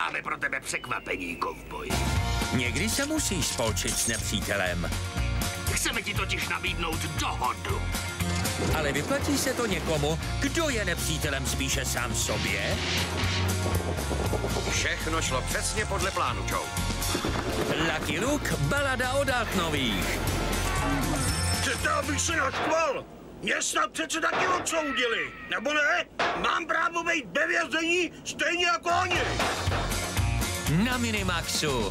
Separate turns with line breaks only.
máme pro tebe překvapení, kovboj.
Někdy se musíš spolčit s nepřítelem,
Chceme ti totiž nabídnout dohodu.
ale vyplatí se to někomu, kdo je nepřítelem spíše sám sobě?
Všechno šlo přesně podle plánu, Joe.
Lucky Luke, balada o Daltonových.
Chcete, abych se naštval? Mě snad přece taky odsoudili, nebo ne? Mám právo být ve vězení stejně jako oni.
Na minimaxu.